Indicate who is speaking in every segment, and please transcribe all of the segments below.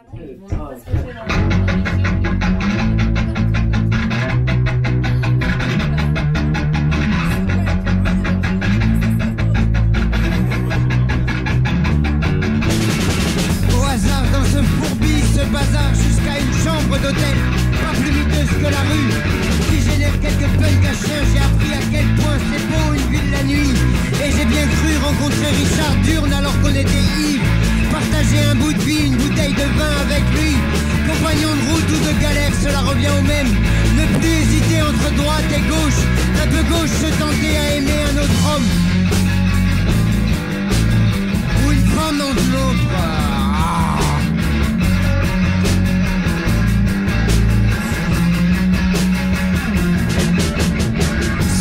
Speaker 1: Au hasard dans ce fourbi, ce bazar jusqu'à une chambre d'hôtel, pas plus miteuse que la rue, qui génère quelques punks à chien. J'ai appris à quel point c'est beau une ville la nuit, et j'ai bien cru rencontrer Richard Durne alors qu'on était ivres. Partager un bout de vie, une bouteille de vin avec lui, compagnon de route ou de galère, cela revient au même. Ne plus hésiter entre droite et gauche, un peu gauche se tenter à aimer un autre homme. Ou une femme entre l'autre.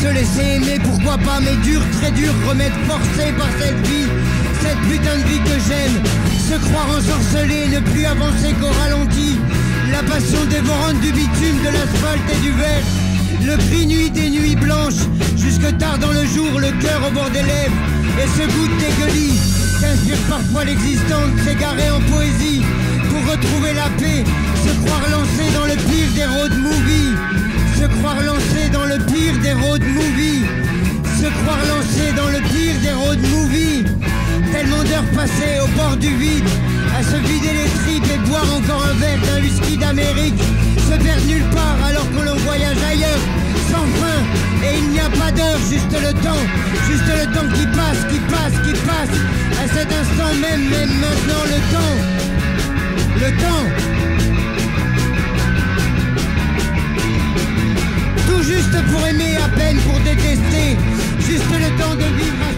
Speaker 1: Se laisser aimer, pourquoi pas, mais dur, très dur, remettre forcé par cette vie, cette putain de vie croire ensorcelé, ne plus avancer qu'au ralenti. La passion dévorante du bitume, de l'asphalte et du verre. Le cri nuit des nuits blanches, jusque tard dans le jour, le cœur au bord des lèvres. Et ce goût de dégueulis qu'inspire parfois l'existence, s'égarer en poésie pour retrouver la paix, se croire lancé dans le pire des road movies, D'heures passées au bord du vide, à se vider les tripes et boire encore un verre d'un whisky d'Amérique, se perdre nulle part alors que l'on voyage ailleurs, sans fin, et il n'y a pas d'heure, juste le temps, juste le temps qui passe, qui passe, qui passe, à cet instant même, même maintenant le temps, le temps. Tout juste pour aimer, à peine pour détester. Juste le temps de vivre